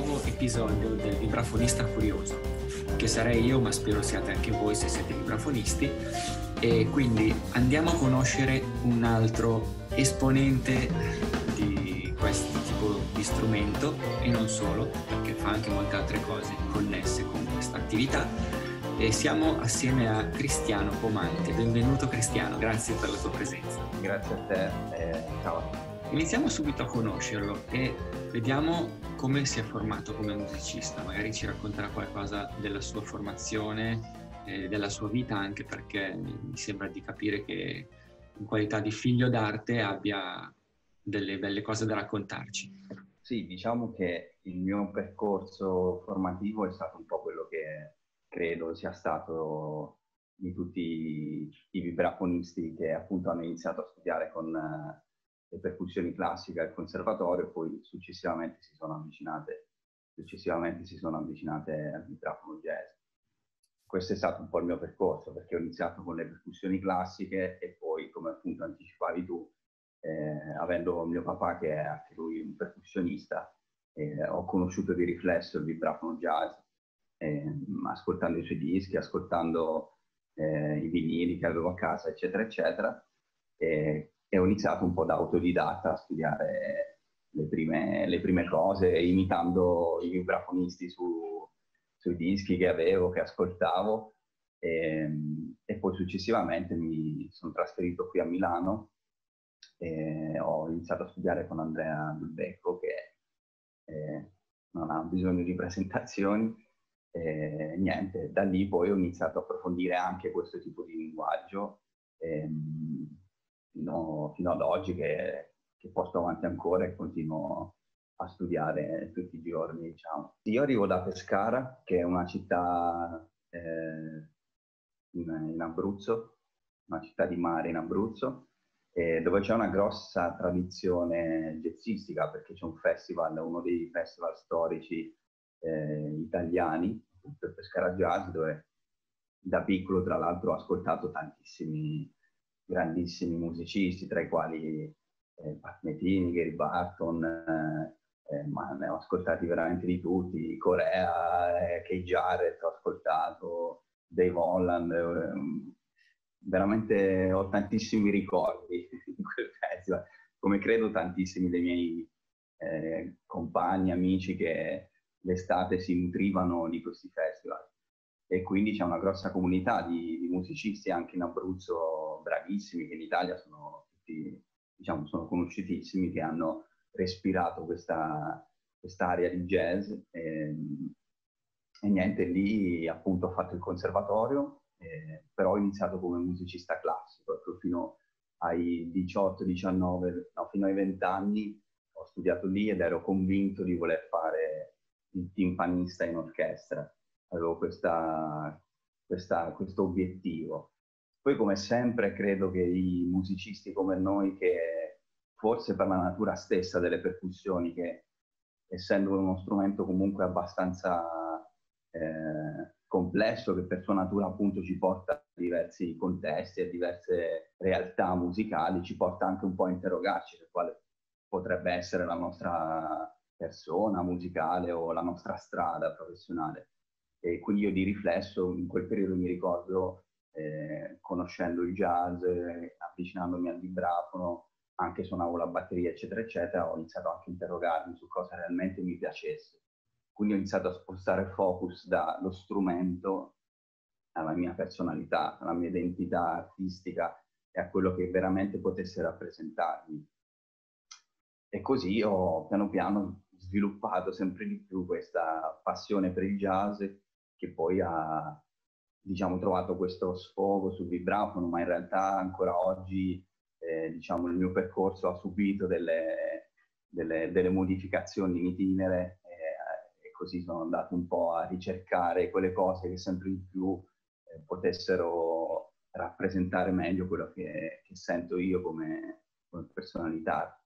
nuovo episodio del Vibrafonista Curioso, che sarei io, ma spero siate anche voi se siete vibrafonisti. E quindi andiamo a conoscere un altro esponente di questo tipo di strumento e non solo, perché fa anche molte altre cose connesse con questa attività. E siamo assieme a Cristiano Pomante. Benvenuto Cristiano, grazie per la tua presenza. Grazie a te, eh, ciao. Iniziamo subito a conoscerlo e vediamo come si è formato come musicista. Magari ci racconterà qualcosa della sua formazione, eh, della sua vita, anche perché mi sembra di capire che in qualità di figlio d'arte abbia delle belle cose da raccontarci. Sì, diciamo che il mio percorso formativo è stato un po' quello che credo sia stato di tutti i vibrafonisti che appunto hanno iniziato a studiare con le percussioni classiche al conservatorio e poi successivamente si sono avvicinate, successivamente si sono avvicinate al vibrafono jazz. Questo è stato un po' il mio percorso perché ho iniziato con le percussioni classiche e poi, come appunto anticipavi tu, eh, avendo mio papà che è anche lui un percussionista, eh, ho conosciuto di riflesso il vibrafono jazz, eh, ascoltando i suoi dischi, ascoltando eh, i vinili che avevo a casa, eccetera, eccetera. E e ho iniziato un po' da autodidatta a studiare le prime, le prime cose, imitando i vibrafonisti su, sui dischi che avevo, che ascoltavo. E, ehm, e, poi successivamente mi sono trasferito qui a Milano e ho iniziato a studiare con Andrea Dulbecco che eh, non ha bisogno di presentazioni e niente, da lì poi ho iniziato a approfondire anche questo tipo di linguaggio fino, fino ad oggi che, che, porto avanti ancora e continuo a studiare tutti i giorni, diciamo. Io arrivo da Pescara, che è una città eh, in, in, Abruzzo, una città di mare in Abruzzo, eh, dove c'è una grossa tradizione jazzistica, perché c'è un festival, uno dei festival storici eh, italiani, il Pescara Jazz, dove da piccolo, tra l'altro, ho ascoltato tantissimi grandissimi musicisti, tra i quali eh, Patmetini, Gary Barton, eh, eh, ma ne ho ascoltati veramente di tutti, Corea, eh, Kay Jarrett, ho ascoltato Dave Holland, eh, veramente ho tantissimi ricordi di quel festival, come credo tantissimi dei miei eh, compagni, amici che l'estate si nutrivano di questi festival. E quindi c'è una grossa comunità di, di musicisti anche in Abruzzo bravissimi che in Italia sono tutti, diciamo, sono conosciutissimi, che hanno respirato questa quest'area di jazz. E, e, niente, lì appunto ho fatto il conservatorio, eh, però ho iniziato come musicista classico, ecco, fino ai 18, 19, no, fino ai 20 anni ho studiato lì ed ero convinto di voler fare il timpanista in orchestra, avevo questa, questa, questo obiettivo. Poi come sempre credo che i musicisti come noi, che forse per la natura stessa delle percussioni, che essendo uno strumento comunque abbastanza eh, complesso, che per sua natura appunto ci porta a diversi contesti, a diverse realtà musicali, ci porta anche un po' a interrogarci su quale potrebbe essere la nostra persona musicale o la nostra strada professionale. E quindi io di riflesso in quel periodo mi ricordo eh, conoscendo il jazz, avvicinandomi al vibrafono, anche suonavo la batteria, eccetera, eccetera, ho iniziato anche a interrogarmi su cosa realmente mi piacesse. Quindi ho iniziato a spostare il focus dallo strumento alla mia personalità, alla mia identità artistica e a quello che veramente potesse rappresentarmi. E così ho piano piano sviluppato sempre di più questa passione per il jazz che poi ha, diciamo, trovato questo sfogo sul vibrafono, ma in realtà ancora oggi eh, diciamo, il mio percorso ha subito delle, delle, delle modificazioni in itinere eh, e così sono andato un po' a ricercare quelle cose che sempre di più eh, potessero rappresentare meglio quello che, che sento io come, come, personalità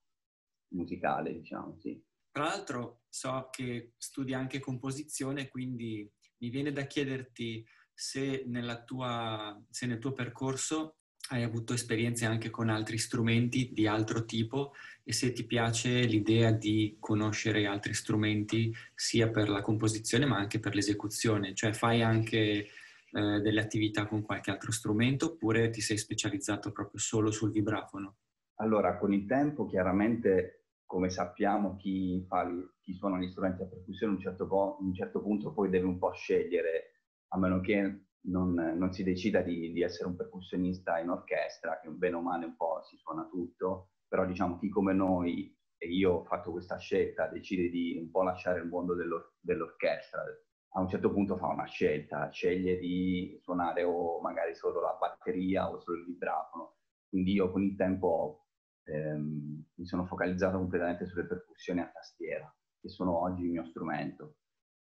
musicale, diciamo, sì. Tra l'altro so che studi anche composizione, quindi mi viene da chiederti se, tua, se nel tuo percorso hai avuto esperienze anche con altri strumenti di altro tipo e se ti piace l'idea di conoscere altri strumenti sia per la composizione ma anche per l'esecuzione, cioè fai anche eh, delle attività con qualche altro strumento oppure ti sei specializzato proprio solo sul vibrafono? Allora, con il tempo chiaramente, come sappiamo, chi, fa, chi suona gli strumenti a percussione a un certo, po- un certo punto poi deve un po' scegliere, a meno che non, non si decida di, di, essere un percussionista in orchestra, che bene o male un po' si suona tutto, però diciamo chi come noi, e io ho fatto questa scelta, decide di un po' lasciare il mondo dell'or- dell'orchestra, a un certo punto fa una scelta, sceglie di suonare o magari solo la batteria o solo il vibrafono. Quindi io con il tempo ehm, mi sono focalizzato completamente sulle percussioni a tastiera, che sono oggi il mio strumento.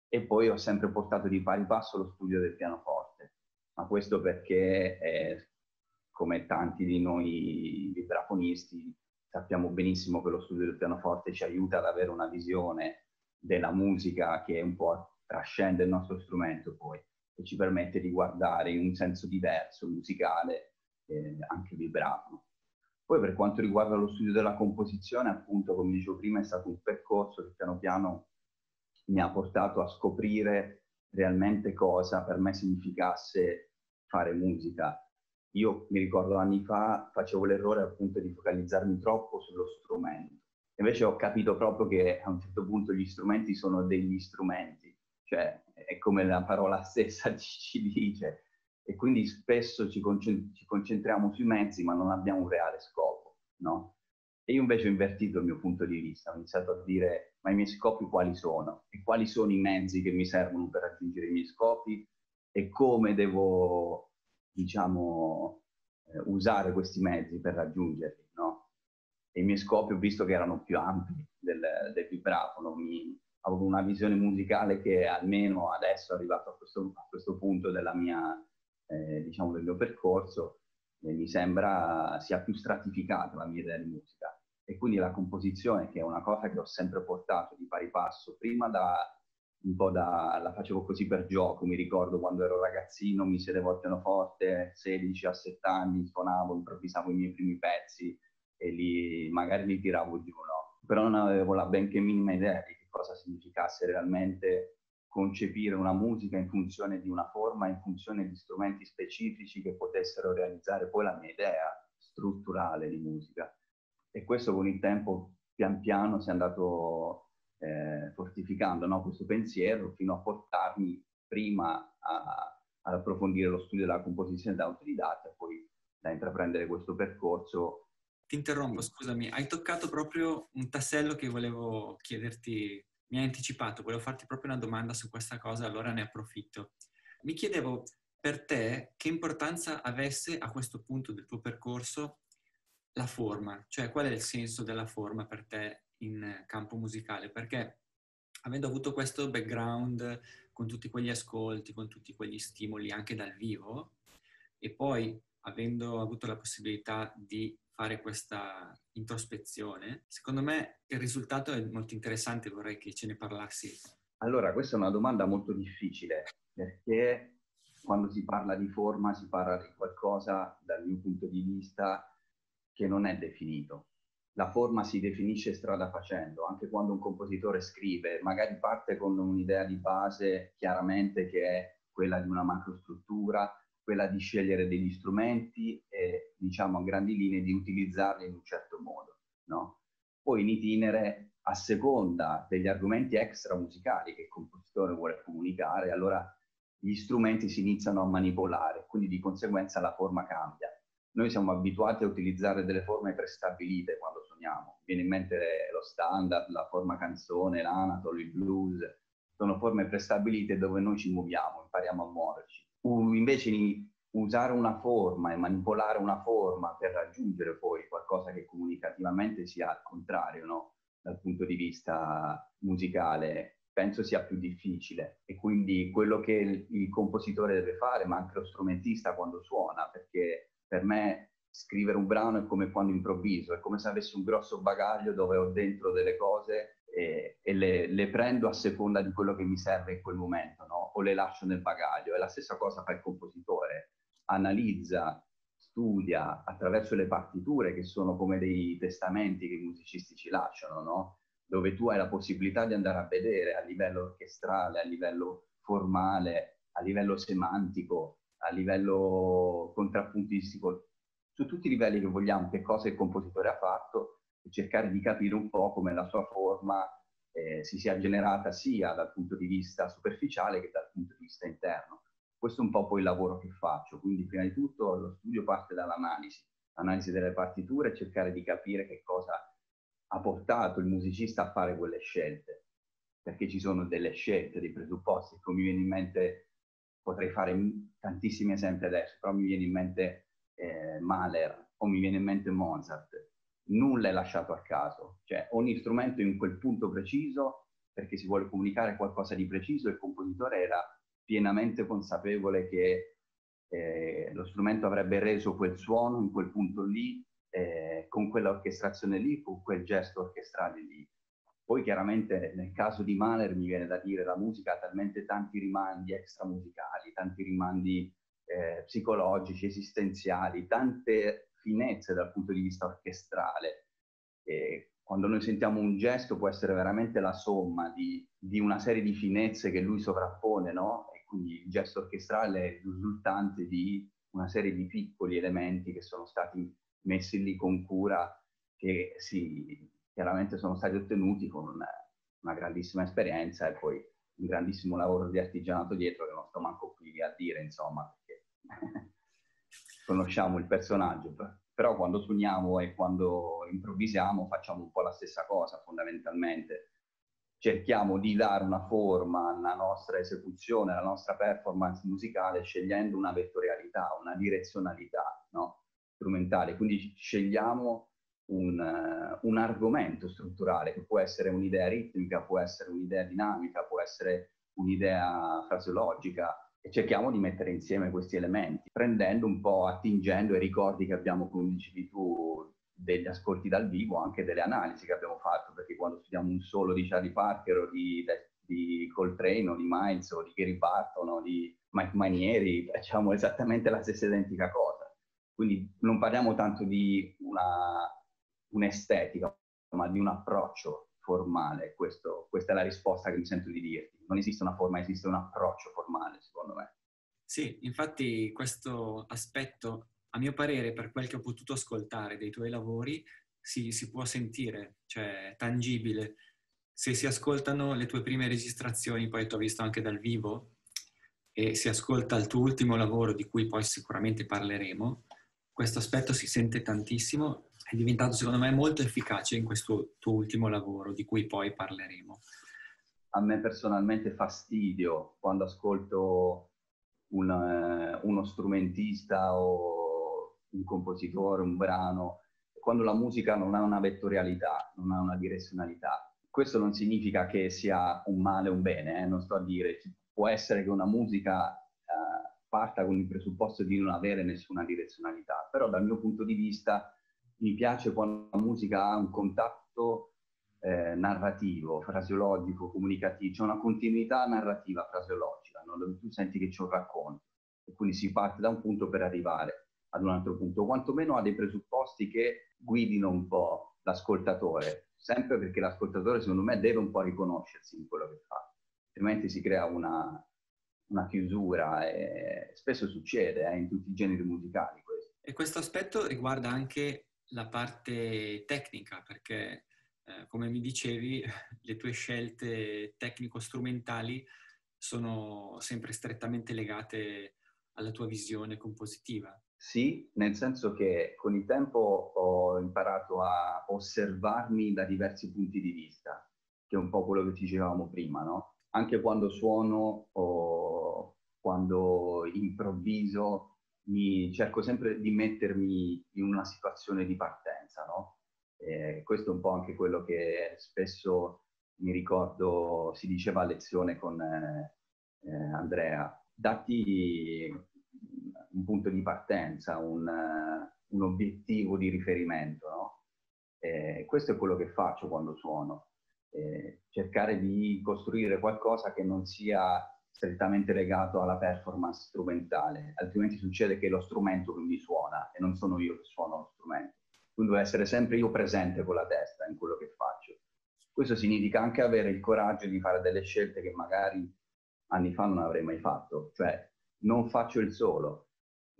E poi ho sempre portato di pari passo lo studio del pianoforte ma questo perché, eh, come tanti di noi vibrafonisti, sappiamo benissimo che lo studio del pianoforte ci aiuta ad avere una visione della musica che un po' trascende il nostro strumento poi e ci permette di guardare in un senso diverso, musicale, eh, anche vibrafono. Poi per quanto riguarda lo studio della composizione, appunto, come dicevo prima, è stato un percorso che piano piano mi ha portato a scoprire realmente cosa per me significasse fare musica. Io mi ricordo anni fa facevo l'errore appunto di focalizzarmi troppo sullo strumento. Invece ho capito proprio che a un certo punto gli strumenti sono degli strumenti, cioè è come la parola stessa ci dice. E quindi spesso ci, concentriamo sui mezzi ma non abbiamo un reale scopo, no? E io invece ho invertito il mio punto di vista, ho iniziato a dire ma i miei scopi quali sono? E quali sono i mezzi che mi servono per raggiungere i miei scopi? e come devo, diciamo, eh, usare questi mezzi per raggiungerli, no? E i miei scopi ho visto che erano più ampi del, del vibrafono, mi, avevo una visione musicale che almeno adesso arrivato a questo, a questo punto della mia, eh, diciamo, del mio percorso, eh, mi sembra sia più stratificata la mia idea di musica. E quindi la composizione, che è una cosa che ho sempre portato di pari passo, prima da un po' da, la facevo così per gioco, mi ricordo quando ero ragazzino, mi sedevo al pianoforte, 16-17 anni, suonavo, improvvisavo i miei primi pezzi e li, magari li tiravo giù, no? Però non avevo la benché minima idea di che cosa significasse realmente concepire una musica in funzione di una forma, in funzione di strumenti specifici che potessero realizzare poi la mia idea strutturale di musica. E questo con il tempo, pian piano, si è andato eh, fortificando no, questo pensiero fino a portarmi prima a, ad approfondire lo studio della composizione da autodidatta e poi da intraprendere questo percorso. Ti interrompo, scusami, hai toccato proprio un tassello che volevo chiederti, mi hai anticipato, volevo farti proprio una domanda su questa cosa, allora ne approfitto. Mi chiedevo per te che importanza avesse a questo punto del tuo percorso la forma, cioè qual è il senso della forma per te in campo musicale, perché avendo avuto questo background con tutti quegli ascolti, con tutti quegli stimoli anche dal vivo, e poi avendo avuto la possibilità di fare questa introspezione, secondo me il risultato è molto interessante, vorrei che ce ne parlassi. Allora, questa è una domanda molto difficile, perché quando si parla di forma si parla di qualcosa, dal mio punto di vista, che non è definito la forma si definisce strada facendo, anche quando un compositore scrive, magari parte con un'idea di base chiaramente che è quella di una macrostruttura, quella di scegliere degli strumenti e diciamo a grandi linee di utilizzarli in un certo modo, no? Poi in itinere, a seconda degli argomenti extra musicali che il compositore vuole comunicare, allora gli strumenti si iniziano a manipolare, quindi di conseguenza la forma cambia. Noi siamo abituati a utilizzare delle forme prestabilite quando suoniamo. Viene in mente lo standard, la forma canzone, l'anatol, il blues. Sono forme prestabilite dove noi ci muoviamo, impariamo a muoverci. Invece di usare una forma e manipolare una forma per raggiungere poi qualcosa che comunicativamente sia al contrario, no? dal punto di vista musicale, penso sia più difficile. E quindi quello che il, il compositore deve fare, ma anche lo strumentista quando suona, perché per me scrivere un brano è come quando improvviso, è come se avessi un grosso bagaglio dove ho dentro delle cose e, e le, le, prendo a seconda di quello che mi serve in quel momento, no? o le lascio nel bagaglio. È la stessa cosa fa il compositore, analizza, studia attraverso le partiture che sono come dei testamenti che i musicisti ci lasciano, no? dove tu hai la possibilità di andare a vedere a livello orchestrale, a livello formale, a livello semantico, a livello contrappuntistico, su tutti i livelli che vogliamo, che cosa il compositore ha fatto cercare di capire un po' come la sua forma eh, si sia generata sia dal punto di vista superficiale che dal punto di vista interno. Questo è un po' poi il lavoro che faccio, quindi prima di tutto lo studio parte dall'analisi, analisi delle partiture e cercare di capire che cosa ha portato il musicista a fare quelle scelte, perché ci sono delle scelte, dei presupposti, come mi viene in mente, potrei fare tantissimi esempi adesso, però mi viene in mente eh, Mahler o mi viene in mente Mozart, nulla è lasciato a caso, cioè ogni strumento in quel punto preciso, perché si vuole comunicare qualcosa di preciso, il compositore era pienamente consapevole che eh, lo strumento avrebbe reso quel suono in quel punto lì, eh, con quella orchestrazione lì, con quel gesto orchestrale lì. Poi chiaramente nel caso di Mahler mi viene da dire la musica ha talmente tanti rimandi extramusicali, tanti rimandi eh, psicologici, esistenziali, tante finezze dal punto di vista orchestrale. E quando noi sentiamo un gesto può essere veramente la somma di, di una serie di finezze che lui sovrappone, no? E quindi il gesto orchestrale è il risultante di una serie di piccoli elementi che sono stati messi lì con cura, che si, chiaramente sono stati ottenuti con una, una grandissima esperienza e poi un grandissimo lavoro di artigianato dietro che non sto manco qui a dire, insomma, perché conosciamo il personaggio, però quando suoniamo e quando improvvisiamo facciamo un po' la stessa cosa fondamentalmente. Cerchiamo di dare una forma alla nostra esecuzione, alla nostra performance musicale, scegliendo una vettorialità, una direzionalità no? strumentale. Quindi scegliamo un, un argomento strutturale che può essere un'idea ritmica, può essere un'idea dinamica, può essere un'idea fraseologica, e cerchiamo di mettere insieme questi elementi, prendendo un po', attingendo ai ricordi che abbiamo, come dicevi tu, degli ascolti dal vivo, anche delle analisi che abbiamo fatto, perché quando studiamo un solo di Charlie Parker o di, di Coltrane o di Miles o di Gary Barton o di Mike Manieri, facciamo esattamente la stessa identica cosa. Quindi non parliamo tanto di una, un'estetica, ma di un approccio formale. Questo, questa è la risposta che mi sento di dirti. Non esiste una forma, esiste un approccio formale, secondo me. Sì, infatti questo aspetto, a mio parere, per quel che ho potuto ascoltare dei tuoi lavori, si, si può sentire, cioè tangibile. Se si ascoltano le tue prime registrazioni, poi ti ho visto anche dal vivo, e si ascolta il tuo ultimo lavoro, di cui poi sicuramente parleremo, questo aspetto si sente tantissimo è diventato secondo me molto efficace in questo tuo ultimo lavoro, di cui poi parleremo. A me personalmente fastidio quando ascolto un, eh, uno strumentista o un compositore, un brano, quando la musica non ha una vettorialità, non ha una direzionalità. Questo non significa che sia un male o un bene, eh? non sto a dire, può essere che una musica eh, parta con il presupposto di non avere nessuna direzionalità, però dal mio punto di vista mi piace quando la musica ha un contatto eh, narrativo, fraseologico, comunicativo, c'è una continuità narrativa fraseologica, no? tu senti che c'è un racconto e quindi si parte da un punto per arrivare ad un altro punto, quantomeno ha dei presupposti che guidino un po' l'ascoltatore, sempre perché l'ascoltatore secondo me deve un po' riconoscersi in quello che fa, altrimenti si crea una, una chiusura e spesso succede eh, in tutti i generi musicali. E questo aspetto riguarda anche la parte tecnica, perché eh, come mi dicevi, le tue scelte tecnico-strumentali sono sempre strettamente legate alla tua visione compositiva. Sì, nel senso che con il tempo ho imparato a osservarmi da diversi punti di vista, che è un po' quello che dicevamo prima, no? Anche quando suono o quando improvviso, mi cerco sempre di mettermi in una situazione di partenza, no? E questo è un po' anche quello che spesso mi ricordo si diceva a lezione con eh, eh, Andrea. Datti un punto di partenza, un, un obiettivo di riferimento, no? E questo è quello che faccio quando suono. Eh, cercare di costruire qualcosa che non sia strettamente legato alla performance strumentale, altrimenti succede che lo strumento mi suona e non sono io che suono lo strumento. Quindi devo essere sempre io presente con la testa in quello che faccio. Questo significa anche avere il coraggio di fare delle scelte che magari anni fa non avrei mai fatto, cioè non faccio il solo,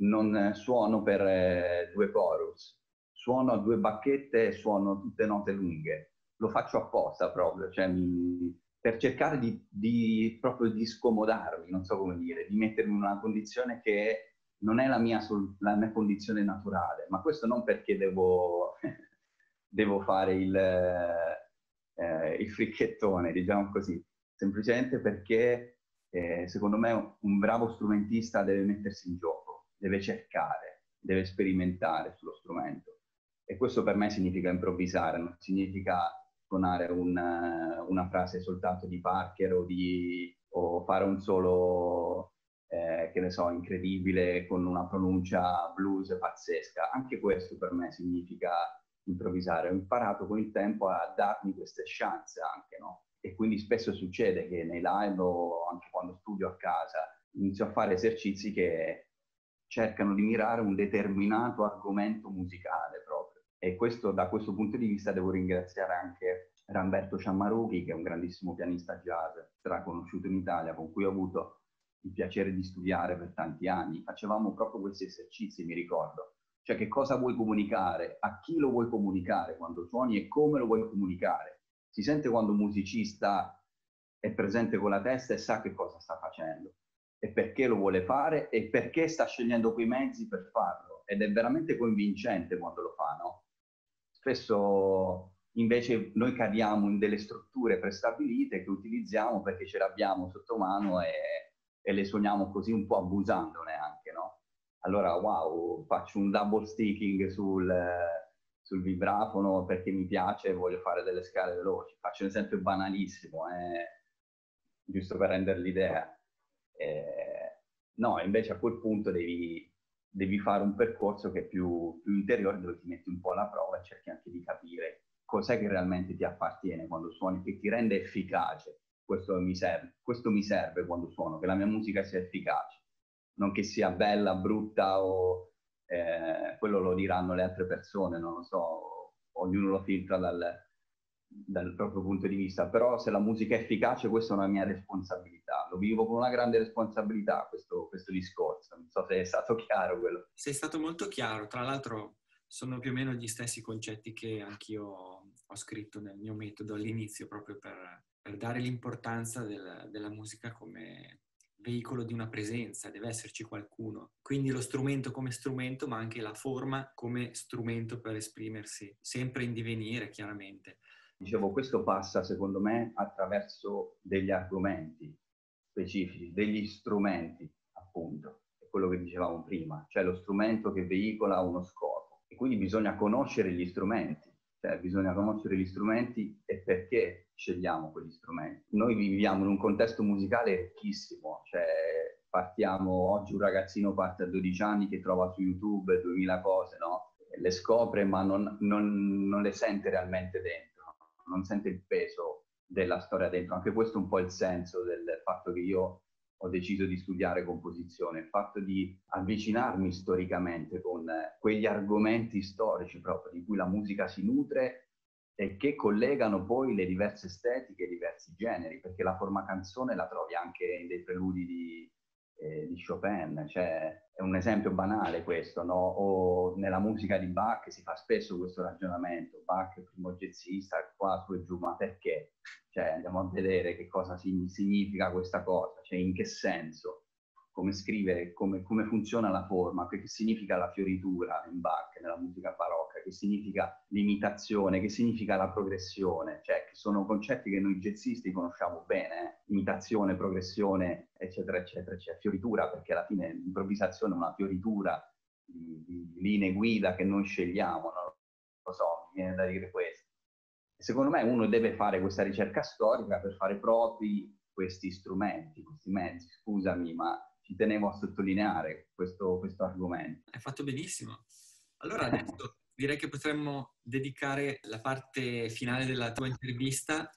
non suono per eh, due chorus, suono a due bacchette e suono tutte note lunghe. Lo faccio apposta proprio, cioè mi, per cercare di, di, proprio di scomodarmi, non so come dire, di mettermi in una condizione che non è la mia, la mia condizione naturale, ma questo non perché devo, devo fare il, eh, il fricchettone, diciamo così, semplicemente perché eh, secondo me un bravo strumentista deve mettersi in gioco, deve cercare, deve sperimentare sullo strumento. E questo per me significa improvvisare, non significa suonare un, una frase soltanto di Parker o, di, o fare un solo, eh, che ne so, incredibile con una pronuncia blues pazzesca. Anche questo per me significa improvvisare. Ho imparato con il tempo a darmi queste chance anche, no? E quindi spesso succede che nei live o anche quando studio a casa inizio a fare esercizi che cercano di mirare un determinato argomento musicale. E questo, da questo punto di vista devo ringraziare anche Ramberto Ciammarughi, che è un grandissimo pianista jazz, straconosciuto in Italia, con cui ho avuto il piacere di studiare per tanti anni. Facevamo proprio questi esercizi, mi ricordo. Cioè che cosa vuoi comunicare, a chi lo vuoi comunicare quando suoni e come lo vuoi comunicare. Si sente quando un musicista è presente con la testa e sa che cosa sta facendo e perché lo vuole fare e perché sta scegliendo quei mezzi per farlo. Ed è veramente convincente quando lo fa, no? Spesso invece noi cadiamo in delle strutture prestabilite che utilizziamo perché ce l'abbiamo sotto mano e, e le suoniamo così un po' abusandone anche, no? Allora, wow, faccio un double sticking sul, sul vibrafono perché mi piace e voglio fare delle scale veloci. Faccio un esempio banalissimo, eh, giusto per rendere l'idea. Eh, no, invece a quel punto devi devi fare un percorso che è più, più interiore dove ti metti un po' alla prova e cerchi anche di capire cos'è che realmente ti appartiene quando suoni, che ti rende efficace. Questo mi serve, questo mi serve quando suono, che la mia musica sia efficace, non che sia bella, brutta o eh, quello lo diranno le altre persone, non lo so, ognuno lo filtra dal, dal proprio punto di vista, però se la musica è efficace questa è una mia responsabilità, lo vivo con una grande responsabilità questo, questo discorso, non so se è stato chiaro quello. Sei stato molto chiaro, tra l'altro sono più o meno gli stessi concetti che anch'io ho scritto nel mio metodo all'inizio, proprio per, per dare l'importanza del, della musica come veicolo di una presenza, deve esserci qualcuno. Quindi lo strumento come strumento, ma anche la forma come strumento per esprimersi, sempre in divenire, chiaramente. Dicevo, questo passa secondo me attraverso degli argomenti specifici, degli strumenti, appunto. È quello che dicevamo prima, cioè lo strumento che veicola uno scopo. E quindi bisogna conoscere gli strumenti, cioè bisogna conoscere gli strumenti e perché scegliamo quegli strumenti. Noi viviamo in un contesto musicale ricchissimo, cioè partiamo, oggi un ragazzino parte a 12 anni che trova su YouTube 2000 cose, no? Le scopre ma non, non, non le sente realmente dentro non sente il peso della storia dentro. Anche questo è un po' il senso del fatto che io ho deciso di studiare composizione, il fatto di avvicinarmi storicamente con quegli argomenti storici proprio di cui la musica si nutre e che collegano poi le diverse estetiche, i diversi generi, perché la forma canzone la trovi anche in dei preludi di, eh, di Chopin, cioè è un esempio banale questo, no? O nella musica di Bach si fa spesso questo ragionamento, Bach è il primo jazzista, qua su e giù, ma perché? Cioè andiamo a vedere che cosa significa questa cosa, cioè in che senso, come scrivere, come, come funziona la forma, che significa la fioritura in Bach, nella musica barocca, che significa l'imitazione, che significa la progressione, cioè che sono concetti che noi jazzisti conosciamo bene, eh? imitazione, progressione, eccetera, eccetera, eccetera, fioritura, perché alla fine l'improvvisazione è una fioritura di, di linee guida che noi scegliamo, non lo so, mi viene da dire questo. Secondo me uno deve fare questa ricerca storica per fare propri questi strumenti, questi mezzi, scusami, ma ci tenevo a sottolineare questo, questo argomento. Hai fatto benissimo. Allora adesso direi che potremmo dedicare la parte finale della tua intervista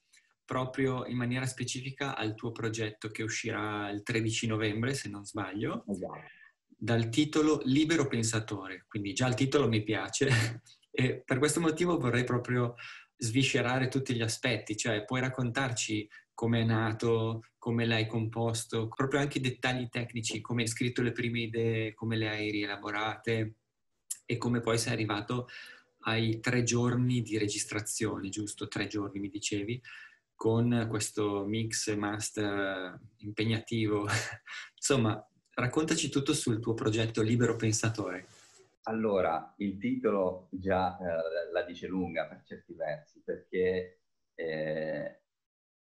proprio in maniera specifica al tuo progetto che uscirà il 13 novembre, se non sbaglio, esatto. dal titolo Libero Pensatore. Quindi già il titolo mi piace e per questo motivo vorrei proprio sviscerare tutti gli aspetti, cioè puoi raccontarci come è nato, come l'hai composto, proprio anche i dettagli tecnici, come hai scritto le prime idee, come le hai rielaborate e come poi sei arrivato ai tre giorni di registrazione, giusto? Tre giorni mi dicevi, con questo mix master impegnativo. Insomma, raccontaci tutto sul tuo progetto Libero Pensatore. Allora, il titolo già eh, la dice lunga per certi versi, perché eh,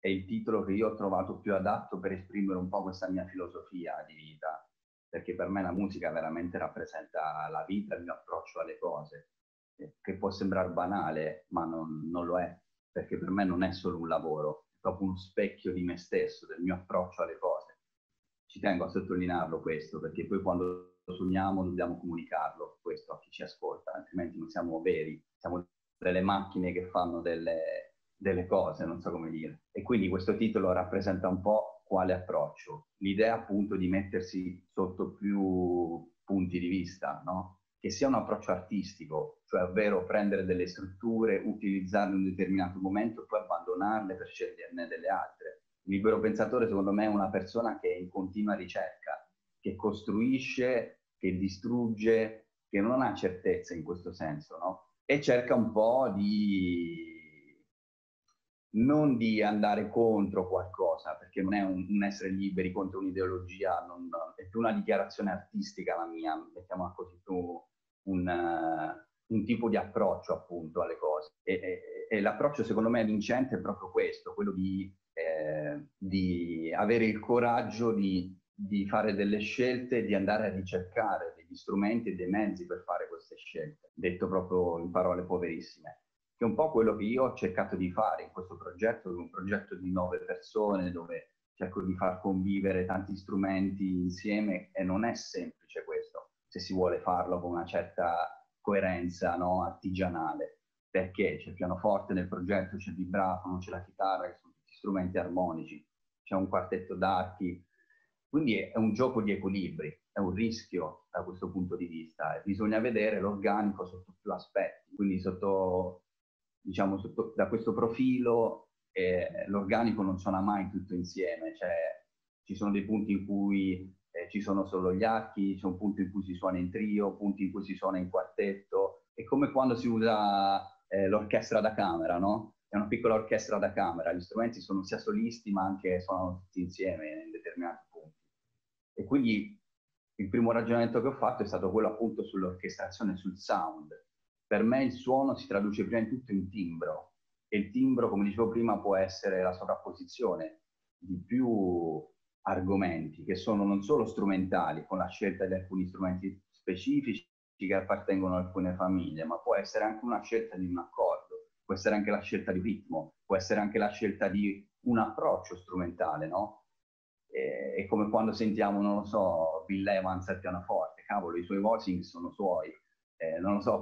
è il titolo che io ho trovato più adatto per esprimere un po' questa mia filosofia di vita, perché per me la musica veramente rappresenta la vita, il mio approccio alle cose, eh, che può sembrare banale, ma non, non lo è, perché per me non è solo un lavoro, è proprio uno specchio di me stesso, del mio approccio alle cose. Ci tengo a sottolinearlo questo, perché poi quando suoniamo dobbiamo comunicarlo questo a chi ci ascolta, altrimenti non siamo veri, siamo delle macchine che fanno delle, delle cose, non so come dire. E quindi questo titolo rappresenta un po' quale approccio. L'idea appunto di mettersi sotto più punti di vista, no? Che sia un approccio artistico, cioè ovvero prendere delle strutture, utilizzarle in un determinato momento e poi abbandonarle per sceglierne delle altre. Il libero pensatore secondo me è una persona che è in continua ricerca, che costruisce che distrugge, che non ha certezza in questo senso, no? E cerca un po' di non di andare contro qualcosa, perché non è un, un essere liberi contro un'ideologia, non, è più una dichiarazione artistica la mia, mettiamola così, più un, uh, un tipo di approccio appunto alle cose. E, e, e, l'approccio secondo me vincente è proprio questo, quello di, eh, di avere il coraggio di di fare delle scelte, di andare a ricercare degli strumenti e dei mezzi per fare queste scelte, detto proprio in parole poverissime, che è un po' quello che io ho cercato di fare in questo progetto, un progetto di nove persone dove cerco di far convivere tanti strumenti insieme e non è semplice questo, se si vuole farlo con una certa coerenza no? artigianale, perché c'è il pianoforte nel progetto, c'è il vibrafono, c'è la chitarra, che sono tutti strumenti armonici, c'è un quartetto d'archi, quindi è un gioco di equilibri, è un rischio da questo punto di vista bisogna vedere l'organico sotto più aspetti. Quindi sotto, diciamo, sotto, da questo profilo eh, l'organico non suona mai tutto insieme, cioè ci sono dei punti in cui eh, ci sono solo gli archi, c'è un punto in cui si suona in trio, punti in cui si suona in quartetto. È come quando si usa eh, l'orchestra da camera, no? È una piccola orchestra da camera, gli strumenti sono sia solisti ma anche suonano tutti insieme in determinati e quindi il primo ragionamento che ho fatto è stato quello appunto sull'orchestrazione, sul sound. Per me il suono si traduce prima di tutto in timbro e il timbro, come dicevo prima, può essere la sovrapposizione di più argomenti che sono non solo strumentali, con la scelta di alcuni strumenti specifici che appartengono a alcune famiglie, ma può essere anche una scelta di un accordo, può essere anche la scelta di ritmo, può essere anche la scelta di un approccio strumentale, no? È come quando sentiamo, non lo so, Bill Evans al pianoforte, cavolo, i suoi voicing sono suoi, eh, non lo so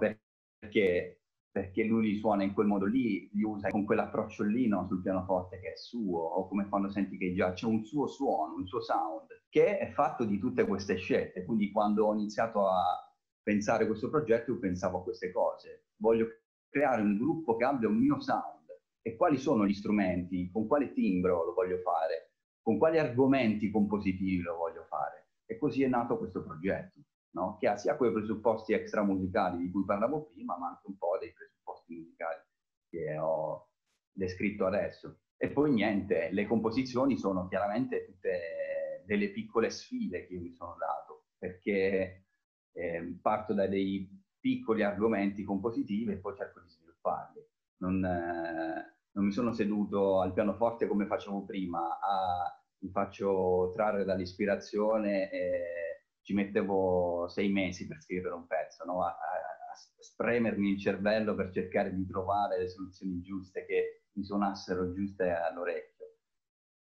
perché, perché lui li suona in quel modo lì, li usa con quell'approccio lì no, sul pianoforte che è suo, o come quando senti che già c'è un suo suono, un suo sound, che è fatto di tutte queste scelte. Quindi quando ho iniziato a pensare questo progetto, io pensavo a queste cose. Voglio creare un gruppo che abbia un mio sound. E quali sono gli strumenti? Con quale timbro lo voglio fare? con quali argomenti compositivi lo voglio fare. E così è nato questo progetto, no? che ha sia quei presupposti extramusicali di cui parlavo prima, ma anche un po' dei presupposti musicali che ho descritto adesso. E poi niente, le composizioni sono chiaramente tutte delle piccole sfide che io mi sono dato, perché eh, parto da dei piccoli argomenti compositivi e poi cerco di svilupparli. Non, eh, non mi sono seduto al pianoforte come facevo prima a mi faccio trarre dall'ispirazione e ci mettevo sei mesi per scrivere un pezzo, no? a, a, a, spremermi il cervello per cercare di trovare le soluzioni giuste che mi suonassero giuste all'orecchio.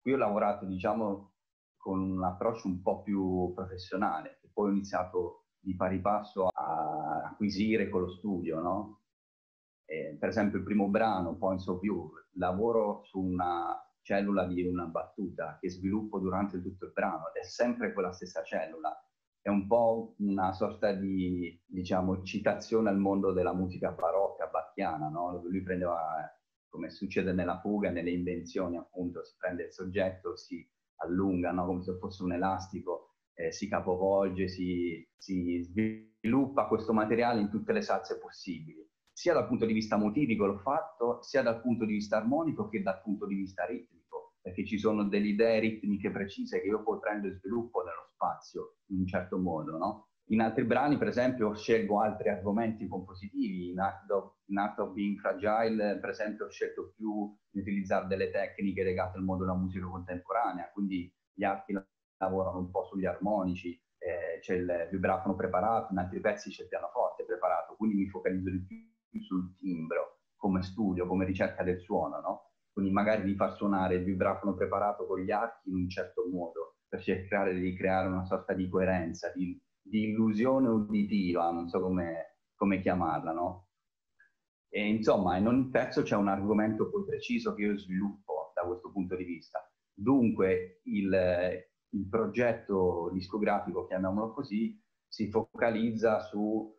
Qui ho lavorato, diciamo, con un approccio un po' più professionale, che poi ho iniziato di pari passo a acquisire con lo studio, no? per esempio il primo brano, Points of View, lavoro su una cellula di una battuta che sviluppo durante tutto il brano ed è sempre quella stessa cellula. È un po' una sorta di, diciamo, citazione al mondo della musica barocca, bacchiana, no? Lui prendeva, come succede nella fuga, nelle invenzioni, appunto, si prende il soggetto, si allunga, no? Come se fosse un elastico, eh, si capovolge, si, si sviluppa questo materiale in tutte le salse possibili sia dal punto di vista motivico l'ho fatto, sia dal punto di vista armonico che dal punto di vista ritmico, perché ci sono delle idee ritmiche precise che io poi prendo e sviluppo nello spazio in un certo modo, no? In altri brani, per esempio, scelgo altri argomenti compositivi. In Art of, in Art of Being Fragile, per esempio, ho scelto più di utilizzare delle tecniche legate al mondo della musica contemporanea, quindi gli archi lavorano un po' sugli armonici, eh, c'è il vibrafono preparato, in altri pezzi c'è il pianoforte preparato, quindi mi focalizzo di più sul timbro come studio, come ricerca del suono, no? Quindi magari di far suonare il vibrafono preparato con gli archi in un certo modo, per cercare di creare una sorta di coerenza, di, di illusione uditiva, non so come, come chiamarla, no? E insomma, in ogni pezzo c'è un argomento poi preciso che io sviluppo da questo punto di vista. Dunque, il, il progetto discografico, chiamiamolo così, si focalizza su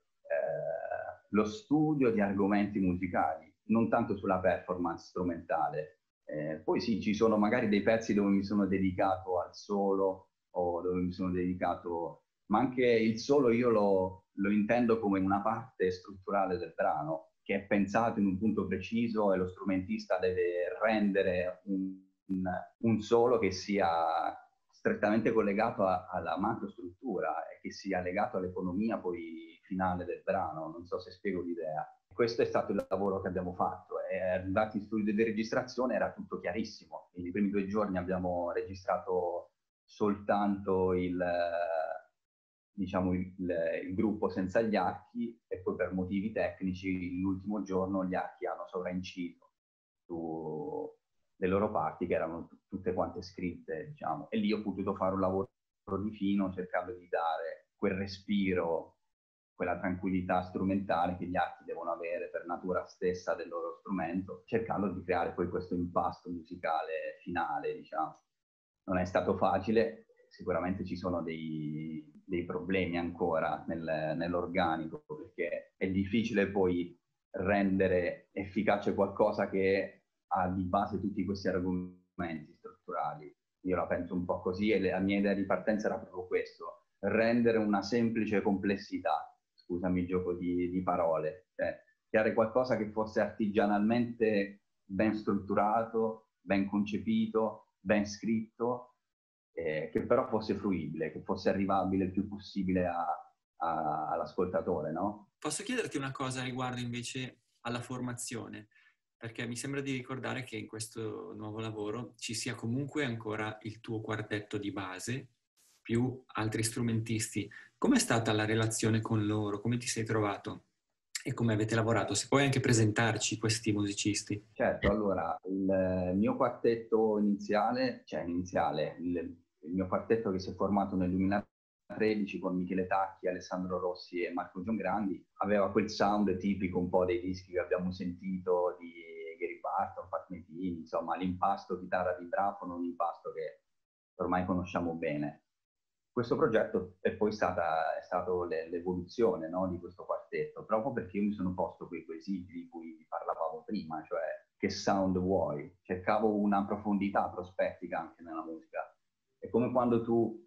lo studio di argomenti musicali, non tanto sulla performance strumentale. Eh, poi sì, ci sono magari dei pezzi dove mi sono dedicato al solo o dove mi sono dedicato, ma anche il solo io lo, lo intendo come una parte strutturale del brano che è pensato in un punto preciso e lo strumentista deve rendere un, un, solo che sia strettamente collegato a, alla macrostruttura e che sia legato all'economia poi finale del brano, non so se spiego l'idea. Questo è stato il lavoro che abbiamo fatto e arrivati in studio di registrazione era tutto chiarissimo. I primi due giorni abbiamo registrato soltanto il, diciamo, il, il, gruppo senza gli archi e poi per motivi tecnici l'ultimo giorno gli archi hanno sovrainciso su le loro parti che erano t- tutte quante scritte, diciamo. E lì ho potuto fare un lavoro di fino cercando di dare quel respiro quella tranquillità strumentale che gli archi devono avere per natura stessa del loro strumento, cercando di creare poi questo impasto musicale finale, diciamo. Non è stato facile, sicuramente ci sono dei, dei problemi ancora nel, nell'organico, perché è difficile poi rendere efficace qualcosa che ha di base tutti questi argomenti strutturali. Io la penso un po' così e la mia idea di partenza era proprio questo, rendere una semplice complessità scusami il gioco di, di parole, cioè creare qualcosa che fosse artigianalmente ben strutturato, ben concepito, ben scritto, eh, che però fosse fruibile, che fosse arrivabile il più possibile a, a, all'ascoltatore, no? Posso chiederti una cosa riguardo invece alla formazione? Perché mi sembra di ricordare che in questo nuovo lavoro ci sia comunque ancora il tuo quartetto di base, più altri strumentisti. Com'è stata la relazione con loro? Come ti sei trovato? E come avete lavorato? Se puoi anche presentarci questi musicisti. Certo, allora, il mio quartetto iniziale, cioè iniziale, il, il mio quartetto che si è formato nel 2013 con Michele Tacchi, Alessandro Rossi e Marco Giangrandi, aveva quel sound tipico un po' dei dischi che abbiamo sentito di Gary Barton, Pat Metini, insomma l'impasto chitarra vibrafono, un impasto che ormai conosciamo bene questo progetto è poi stata, è stato l'evoluzione no, di questo quartetto, proprio perché io mi sono posto quei quesiti di cui parlavamo prima, cioè che sound vuoi? Cercavo una profondità prospettica anche nella musica. È come quando tu,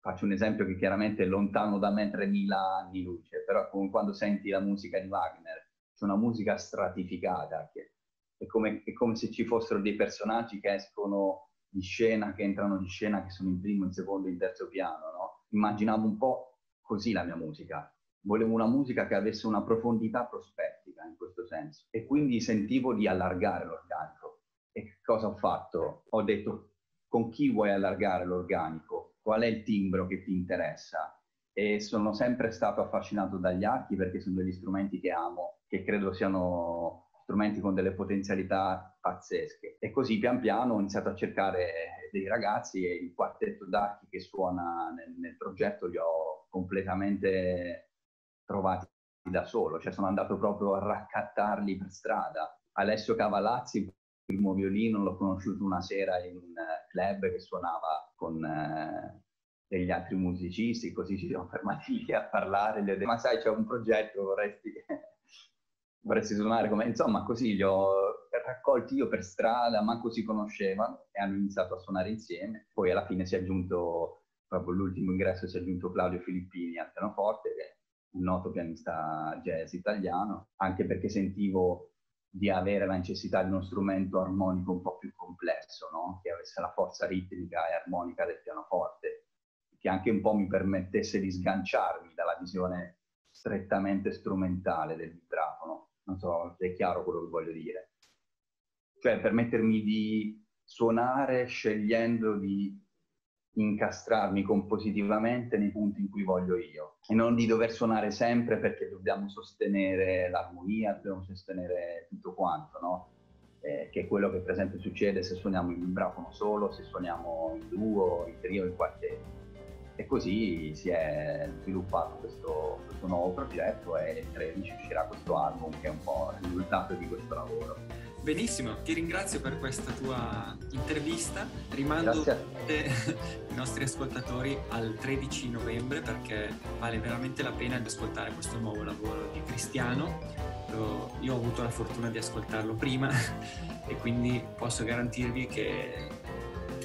faccio un esempio che chiaramente è lontano da me 3000 anni luce, però è come quando senti la musica di Wagner, c'è una musica stratificata, che è come, è come se ci fossero dei personaggi che escono di scena che entrano di scena che sono in primo, in secondo, in terzo piano, no? Immaginavo un po' così la mia musica. Volevo una musica che avesse una profondità prospettica in questo senso e quindi sentivo di allargare l'organico. E cosa ho fatto? Ho detto con chi vuoi allargare l'organico? Qual è il timbro che ti interessa? E sono sempre stato affascinato dagli archi perché sono degli strumenti che amo, che credo siano strumenti con delle potenzialità pazzesche. E così pian piano ho iniziato a cercare dei ragazzi e il quartetto d'archi che suona nel, nel progetto li ho completamente trovati da solo, cioè sono andato proprio a raccattarli per strada. Alessio Cavalazzi Il primo violino l'ho conosciuto una sera in un club che suonava con eh, degli altri musicisti, così ci siamo fermati lì a parlare, gli ho detto ma sai c'è un progetto, vorresti, vorresti suonare come... Insomma così li ho raccolti io per strada, manco si conoscevano e hanno iniziato a suonare insieme. Poi alla fine si è aggiunto, proprio l'ultimo ingresso si è aggiunto Claudio Filippini al pianoforte, che è un noto pianista jazz italiano, anche perché sentivo di avere la necessità di uno strumento armonico un po' più complesso, no? che avesse la forza ritmica e armonica del pianoforte, che anche un po' mi permettesse di sganciarmi dalla visione strettamente strumentale del vibrafono. Non so se è chiaro quello che voglio dire. Cioè permettermi di suonare scegliendo di incastrarmi compositivamente nei punti in cui voglio io e non di dover suonare sempre perché dobbiamo sostenere l'armonia, dobbiamo sostenere tutto quanto, no? Eh, che è quello che per esempio succede se suoniamo in vibrafono solo, se suoniamo in duo, in trio, in quartetto. E così si è sviluppato questo, questo nuovo progetto e il 13 uscirà questo album che è un po' il risultato di questo lavoro. Benissimo, ti ringrazio per questa tua intervista. Rimando i nostri ascoltatori al 13 novembre perché vale veramente la pena di ascoltare questo nuovo lavoro di Cristiano. Io ho avuto la fortuna di ascoltarlo prima e quindi posso garantirvi che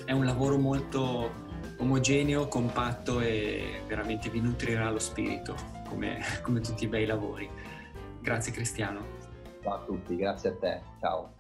è un lavoro molto omogeneo, compatto e veramente vi nutrirà lo spirito come, come tutti i bei lavori. Grazie Cristiano. Ciao a tutti, grazie a te, ciao.